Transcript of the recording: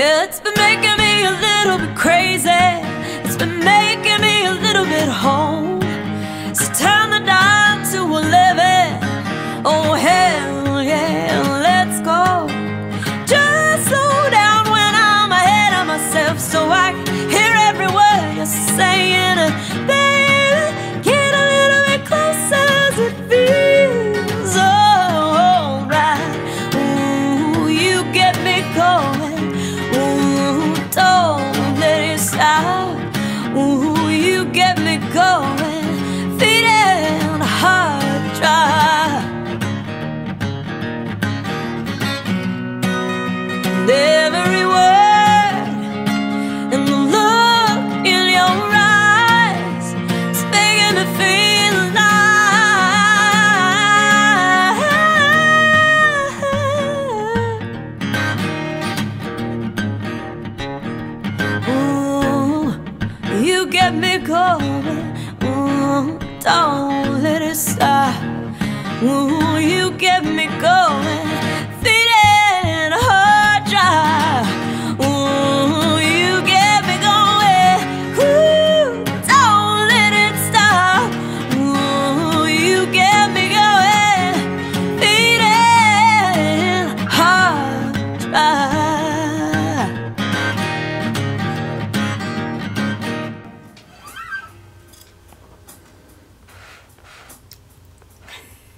It's been making me a little bit crazy. It's been making me a little bit hard get me going, Ooh, don't let it stop. Ooh, you get me going.